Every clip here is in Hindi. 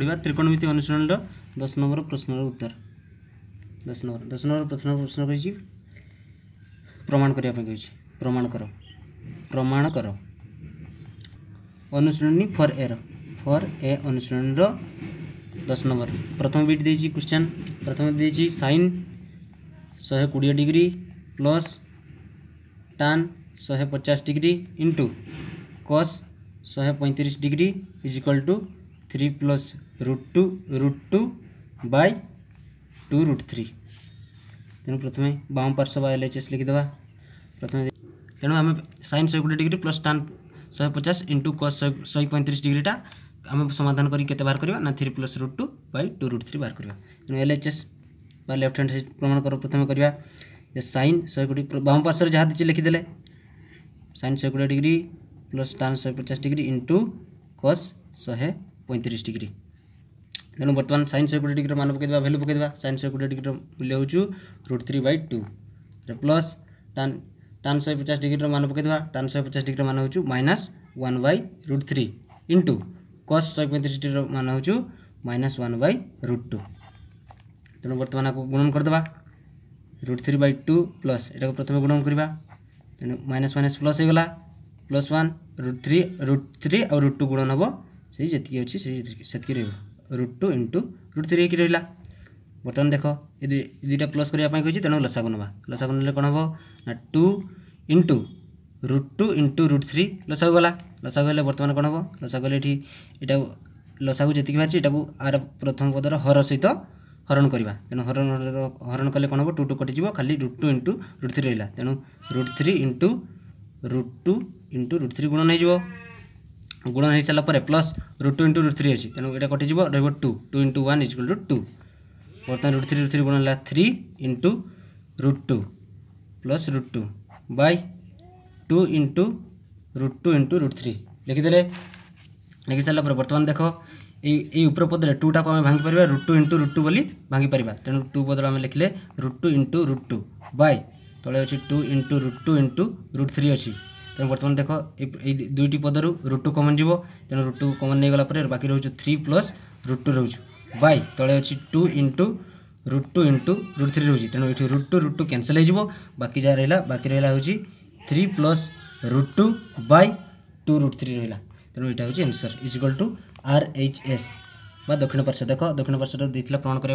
पढ़ा त्रिकोणमिति अनुशीलन दस नंबर प्रश्नर उत्तर। दस नंबर दस नंबर प्रश्न प्रश्न कही प्रमाण करने कही प्रमाण कर। प्रमाण कर। अनुशीलन फर ए फर ए अनुशीलन दस नंबर। प्रथम बीट दे क्वेश्चन प्रथम दे सैन शहे कोड़े डिग्री प्लस टान शहे पचास डिग्री इंटू कस शहे पैंतीस degree is equal to three plus root two root two by two root three. तेणु प्रथम बाम पार्श्व एल एच एस लिखिद प्रथम तेणु आम सैन शहे कोड़े डिग्री प्लस टाइम शहे पचास इंटू कस शहे पैंतीस डिग्रीटा आम समाधान करके बाहर करवा ना three plus root two by two root three बाहर करवा। तेणु L H S left hand प्रमाण कर प्रथम करवा। सैन शहे कोड़ी बाम पार्श जहाँ दीचे लिखिदे सैन शहे कोड़े डिग्री प्लस टाइम शहे पचास डिग्री इंटू कस शहे ପଇଁତିରିଶ ଡିଗ୍ରୀ ତେଣୁ ବର୍ତ୍ତମାନ ସାଇନ୍ସ କୋଡ଼ିଏ ଡିଗ୍ରୀର ମାନ ପକାଇଦେବା ଭ୍ୟାଲୁ ପକାଇଦେବା ସାଇନ୍ସ କୋଡ଼ିଏ ଡିଗ୍ରୀର ମୂଲ୍ୟ ହେଉଛୁ root three by two plus tan tan ଶହେ ପଚାଶ ଡିଗ୍ରୀର ମାନ ପକାଇଦେବା ଟାନ୍ ଶହେ ପଚାଶ ଡିଗ୍ରୀର ମାନ ହେଉଛୁ minus one by root three into cos ଶହେ ପଇଁତିରିଶ ଡିଗ୍ରୀର ମାନ ହେଉଛୁ minus one by root two ତେଣୁ ବର୍ତ୍ତମାନ ଆକୁ ଗୁଣନ କରିଦେବା root three by two plus ଏଟାକୁ ପ୍ରଥମେ ଗୁଣନ କରିବା ତେଣୁ ମାଇନାସ୍ ମାଇନାସ୍ ପ୍ଲସ୍ ହେଇଗଲା plus one root three root three ଆଉ ରୁଟ୍ ଟୁ ଗୁଣନ ହେବ ସେଇ ଯେତିକି ଅଛି ସେଇ ସେତିକି ରହିବ root two into root three ହେଇକି ରହିଲା ବର୍ତ୍ତମାନ ଦେଖ ଏ ଦୁଇଟା ପ୍ଲସ୍ କରିବା ପାଇଁ କହିଛି ତେଣୁ ଲସାକୁ ନେବା ଲସାକୁ ନେଲେ କ'ଣ ହେବ ନା two into root two into root three ଲସାକୁ ଗଲା ଲସାକୁ ହେଲେ ବର୍ତ୍ତମାନ କ'ଣ ହେବ ଲସାକୁ ହେଲେ ଏଠି ଏଇଟା ଲସାକୁ ଯେତିକି ବାହାରିଛି ଏଇଟାକୁ ଆର ପ୍ରଥମ ପଦର ହର ସହିତ ହରଣ କରିବା ତେଣୁ ହରଣ ହରଣ କଲେ କ'ଣ ହେବ ଟୁ ଟୁ କଟିଯିବ ଖାଲି root two into root three ରହିଲା ତେଣୁ root three into root two into root three ଗୁଣନ ହେଇଯିବ গুণন হয়ে পরে plus root two into root three অছি তেমন এটা কটিযোগ রহব two two into one is two two বর্তমান রুট থ্রি রুট থ্রি গুণ হল three into root two plus root two by two into root two into root three লিখিদেলে লিখি সারা পরে বর্তমান দেখ এই এই উপর পদরে টুটা আমি ভাঙি পারিবা root two into root two বলে ভাঙি পারিবা তেমন টু বদলে আমি লিখলে root two into root two by তলে অছি two into root two into root three অছি তেমন বর্তমান দেখ এই দুইটি পদরু রুট টু কমন যাব তেমন রুট টু কমন নিয়ে গলা পরে বাকি রয়েছে থ্রি প্লস রুট টু রয়েছে বাই তলে অছি two into root two into root three রয়েছে তেমন এটি root two root two cancel হয়ে যাব বাকি যা রহলা বাকি রহলা হচ্ছে three plus root two by two root three রহলা তেমন এটা হচ্ছে answer is equal to R H S বা দক্ষিণ পার্শ্ব দেখ দক্ষিণ পার্শ্বটা দিয়েছিল প্রমাণ করা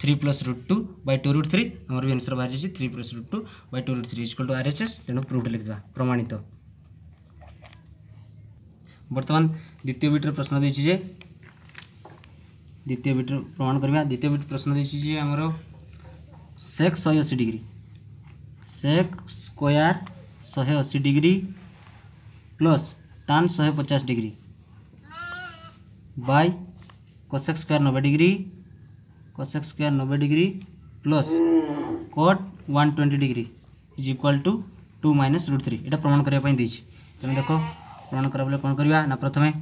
three plus root two by two root three আমার বি আনসর বাহারি three plus root two by two root three is equal to R H S তেমন প্রুফ লিখিদেবা প্রমাণিত बर्तमान द्वितीय बिट्र प्रश्न देखिए द्वितीय बीट प्रमाण करवा द्वितीय बिट प्रश्न देखिए आमर सेक् शहे अशी डिग्री सेक् स्क्यार शहे अशी डिग्री प्लस टान शहे पचास डिग्री बै कसेक् स्क्यार नबे डिग्री कसेक् स्क्यार नबे degree plus cot one twenty degree is equal to two minus root three यहाँ प्रमाण करने देखिए देख पूरण करा कौन करवा ना प्रथम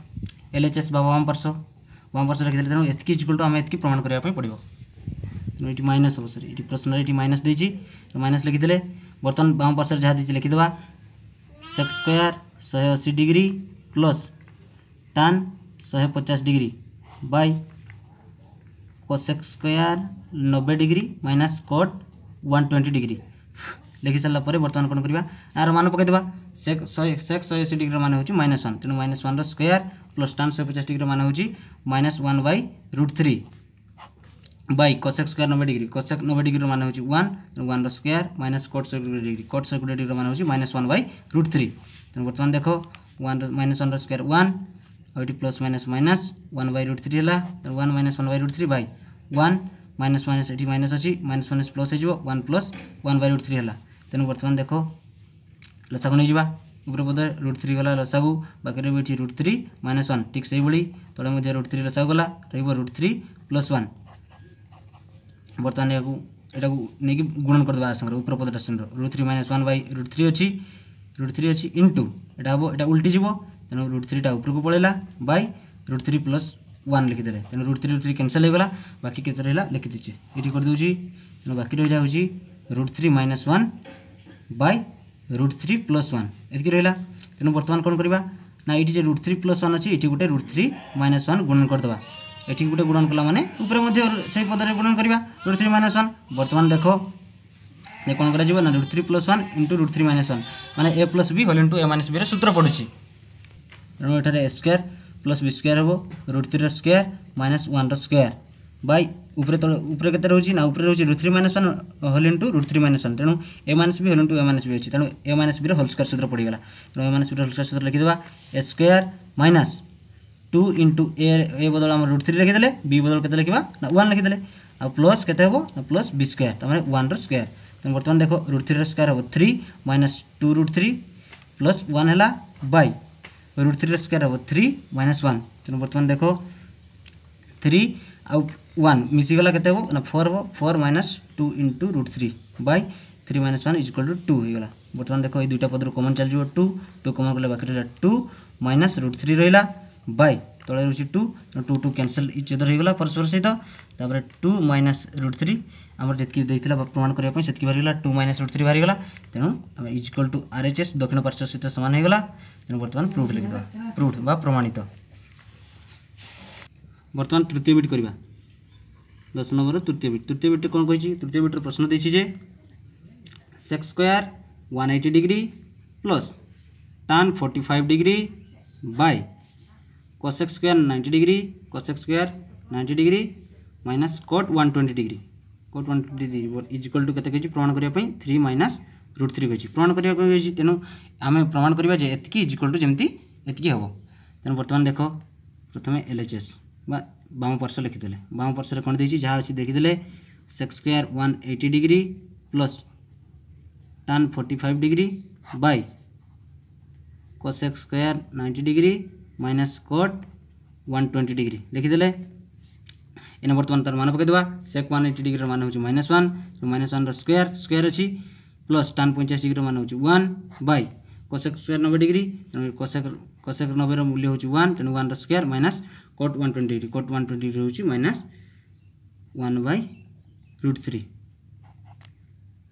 एल एच एस वाम पार्श वाम पार्श रखी तेनाली एत टू आम एत प्रमाण करने पड़ो तेनाली माइनस हम सर ये प्रश्न ये माइनस देखिए माइनस लिखिदे बर्तन वाम पार्श्वर जहाँ देखिए लिखिद सेक्स स्क्यार शहे अशी डिग्री प्लस टन शहे पचास डिग्री बै सेक्स स्क्यार नब्बे degree minus cot one twenty degree লিখি সারা পরে বর্তমান কোণ করা আর মান পকাইদেবা সেক শহে সেক শহে অশী ডিগ্রির মান হচ্ছে মাইনাস ওয়ান তেমন minus one square plus tan শহে পচাশ ডিগ্রির মান হচ্ছে minus one by root three by cosec square নবে ডিগ্রি কসেক নবে ডিগ্রির মান হচ্ছে ওয়ান তেমন ওয়ান স্কোয়ার মাইনাস কট শহে কোড়িয়ে ডিগ্রি কট শহে কোড়িয়ে ডিগ্রির মান হচ্ছে minus one by root three তেমন বর্তমান দেখ one minus one square one আর এটি plus minus minus one by root three হল one minus one by root three by one minus minus এটি মাইনাস অছি মাইনাস মাইনাস প্লস হয়ে one plus one by root three হল তেমন বর্তমান দেখ লসাগু নিয়ে যা উপরে পদে রুট থ্রি গলা লসাগু বাকি রহব এটি রুট থ্রি মাইনাস ওয়ান ঠিক সেইভাবে তলে মধ্যে রুট থ্রি লসাগু গলা রহব রুট থ্রি প্লস ওয়ান বর্তমান এটাকে এটাকে নেই গুণন করেদেবা সাথে উপর পদটা সঙ্গে root three minus one by root three অছি রুট থ্রি অছি ইন্টু এটা হব এটা উল্টি যাব তেমন রুট থ্রিটা উপরକୁ পড়াইলা by root three plus one লিখিদেলে তেমন root three root three cancel হয়ে বাকি কেতে রহলা লিখি এটি করে দেছি তেমন বাকি রহলা হচ্ছে root three minus one by root three plus one এদিকে রহিলা তেমন বর্তমান কোণ করা না এইটি যে রুট থ্রি প্লস ওয়ান অছি এটি গোটে রুট থ্রি মাইনাস ওয়ান গুণন করেদেবা এটি গোটে গুণন কলা মানে উপরে মধ্যে সেই পদরে গুণন করা রুট থ্রি মাইনাস ওয়ান বর্তমান দেখ কোণ করা না root three plus one into root three minus one মানে A plus B whole into A minus B সূত্র পড়ুছি তেমন এখানে A square plus B square হব রুট থ্রির স্কোয়ার মাইনাস ওয়ানর স্কোয়ার বাই उपरे के ना उपरे रोचे root three minus one whole into root three minus one तेणु A minus B whole into A minus B अच्छी तेणु A minus B whole square सूत्र पड़गला तेनाली माइनस भी होल स्क्वयर सूत्र लिखिद A square minus two into A A बदल आम रुट थ्री लिखिदे बी बदल के लिखा ना वन लिखिदे आ प्लस के प्लस बी स्क्यर तमें वन रोयर तेनाली बर्तमान देखो root three square hey three minus two root three plus one by root three square hey three minus one तेनाली बर्तमान देख थ्री आ वन मिसिगला के फोर हम four minus two into root three by three minus one is equal to two two बर्तमान देख, ये दुईटा पदर कमन चलो टू टू कमन कले बाकी रहा टू माइनस रुट थ्री रहा बै तले रोचे two two two cancel each other होगा परस्पर सहित टू माइनस रुट थ्री आम जितकी प्रमाण करने से बाहर टू माइनस रुट थ्री बाहर तेणु आम is equal to R H S दक्षिण पार्श्व सहित सामान होगा तेणु बर्तमान प्रूफ लिखिद प्रूफ बा प्रमाणित। बर्तमान तृतीय बिट करवा দশ নম্বর তৃতীয় বিট তৃতীয় বিটে কোণ কী তৃতীয় বিটর প্রশ্ন দিয়েছি যে sec square one eighty degree plus tan forty five degree by cosec square ninety degree cosec square ninety degree minus cot one twenty degree cot one twenty degree is equal to কেতে কী প্রমাণ করা থ্রি মাইনাস রুট থ্রি কী প্রমাণ করা কী তেণু আমি প্রমাণ করা যে এতকি ইজ ইকুয়াল টু যেমতি এতকি হব তেণু বর্তমান দেখ প্রথমে এলএচএস বা बाम ପାର୍ଶ୍ୱ ଲେଖିଦେଲେ। बाम ପାର୍ଶ୍ୱରେ କ'ଣ देखिए जहाँ ଅଛି ଦେଖିଦେଲେ। Sec square one eighty degree plus tan forty five degree by cosec square ninety degree minus cot twenty degree लिखिदे एने बर्तमान तर मान पकईदे सेक 180 डिग्री मान हूँ minus one minus one square square अच्छी प्लस टन पैंचाश डिग्री मान हूँ one by one by cosec square ନବେ ଡିଗ୍ରୀ ତେଣୁ କୋସେକ୍ କୋସେକ୍ ନବେର ମୂଲ୍ୟ ହେଉଛି ୱାନ୍ ତେଣୁ ୱାନ୍ର square minus cot one twenty degree cot one twenty degree हूँ minus one by root three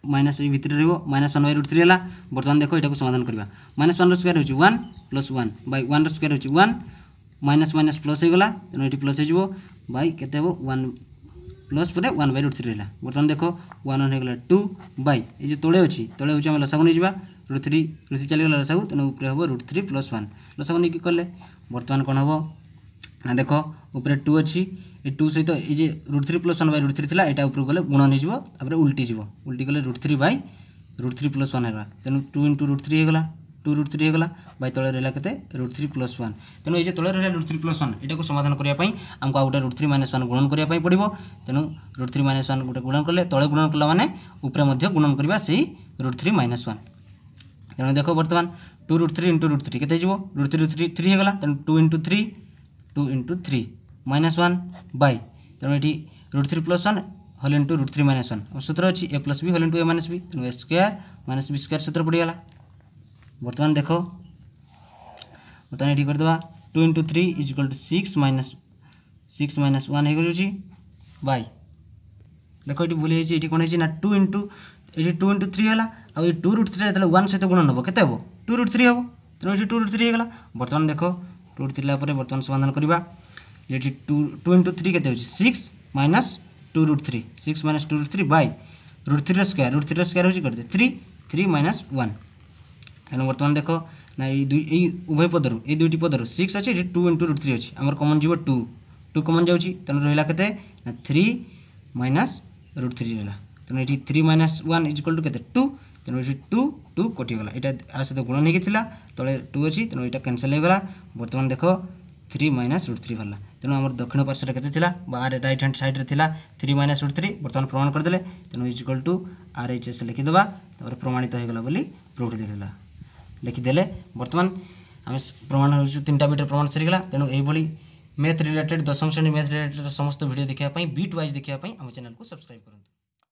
minus भितर रहा minus one by root three है बर्तमान देख यहाँ समाधान करवा माइनस वन स्क्वायर हो one plus one by one square हो वन माइनस माइनस प्लस होगा तेणु ये प्लस हो बै के वन प्लस पर वन बै रुट थ्री रहा बर्तमान देख वन वन होगा टू बै ये जो तले अच्छी तले हूँ लसागु नहीं ରୁଟ୍ ଥ୍ରୀ ରୁଟ୍ ଥ୍ରୀ ଚାଲିଗଲା ଲସାଗୁ ତେଣୁ ଉପରେ ହେବ ରୁଟ୍ ଥ୍ରୀ ପ୍ଲସ୍ ୱାନ୍ ଲସାଗୁ ନେଇକି କଲେ ବର୍ତ୍ତମାନ କ'ଣ ହେବ ନା ଦେଖ ଉପରେ ଟୁ ଅଛି ଏ ଟୁ ସହିତ ଏ ଯେ root three plus one by root three ଥିଲା ଏଇଟା ଉପରକୁ ଗଲେ ଗୁଣନ ହେଇଯିବ ତାପରେ ଉଲ୍ଟି ଯିବ ଉଲ୍ଟି ଗଲେ root three by root three plus one ହେଲା ତେଣୁ ଟୁ ଇଣ୍ଟୁ ରୁଟ୍ ଥ୍ରୀ ହେଇଗଲା ଟୁ ରୁଟ୍ ଥ୍ରୀ ହେଇଗଲା ବାଇ ତଳେ ରହିଲା କେତେ ରୁଟ୍ ଥ୍ରୀ ପ୍ଲସ୍ ୱାନ୍ ତେଣୁ ଏ ଯେ ତଳେ ରହିଲା ରୁଟ୍ ଥ୍ରୀ ପ୍ଲସ୍ ୱାନ୍ ଏଇଟାକୁ ସମାଧାନ କରିବା ପାଇଁ ଆମକୁ ଆଉ ଗୋଟେ ରୁଟ୍ ଥ୍ରୀ ମାଇନସ୍ ୱାନ୍ ଗୁଣନ କରିବା ପାଇଁ ପଡ଼ିବ ତେଣୁ ରୁଟ୍ ଥ୍ରୀ ମାଇନସ୍ ୱାନ୍ ଗୋଟେ ଗୁଣନ କଲେ ତଳେ ଗୁଣନ କଲା ମାନେ ଉପରେ ମଧ୍ୟ ଗୁଣନ କରିବା ସେଇ ରୁଟ୍ ଥ୍ରୀ ମାଇନସ୍ ୱାନ୍ তেমন দেখ বর্তমান two root three into root three কেতে যাব root three root three three হয়ে তেমন two into three two into three minus one by তেমন এটি root three plus one whole into root three minus one সূত্র অছি A plus B whole into A minus B তেমন A square minus B square সূত্র পড়িগলা বর্তমান দেখ বর্তমান এটি করেদেবা two into three is equal to six minus six minus one হয়ে যাচ্ছে বাই দেখ এটি ভুল হয়েছে এটি কোণ হয়েছে না টু ইন্টু এটি টু ইন্টু থ্রি হল आउ टू रुट थ्री वन सहित गुण नब के टू रुट थ्री हे तेनाली टू रुट थ्री होगा बर्तमान देख टू रुट थ्री बर्तमान समाधान करवा टू टू इंटु थ्री के six minus two root three six minus two root three by root three square root three square हो थ्री थ्री माइनस वाने बर्तमान देख ना ये उभय पदर ये दुईट पदर सिक्स अच्छे टू इंटु रुट थ्री अच्छी आम कमन जीव टू टू कमन जा थ्री माइनस रुट थ्री रहा तेनाली थ्री माइनस वाने इज्कवल टू के टू ତେଣୁ ଏଠି ଟୁ ଟୁ କଟିଗଲା ଏଇଟା ଆ ସହିତ ଗୁଣ ହେଇକି ଥିଲା ତଳେ ଟୁ ଅଛି ତେଣୁ ଏଇଟା କ୍ୟାନସଲ୍ ହେଇଗଲା ବର୍ତ୍ତମାନ ଦେଖ থ্রি মাইনাস রুট থ্রি বাহারা তেমন আমার দক্ষিণ পার্শ্বরে কেতে লা বা আর রাইট হ্যান্ড সাইড্রে লা থ্রি মাইনাস রুট থ্রি বর্তমান প্রমাণ করেদেলে তেমন is equal to R H S লিখিদেবা তারপরে প্রমাণিত হয়ে গলা বলে প্রুফ লিখিদেলা লিখিদেলে বর্তমান আমি প্রমাণ হচ্ছে তিনটা বিটের প্রমাণ সরিগলা তেমন এইভাবে ম্যাথ রিলেটেড দশম শ্রেণী ম্যাথ রিলেটেড সমস্ত ভিডিও দেখা বিট ওয়াইজ দেখা আমার চ্যানেল সবসক্রাইব করুন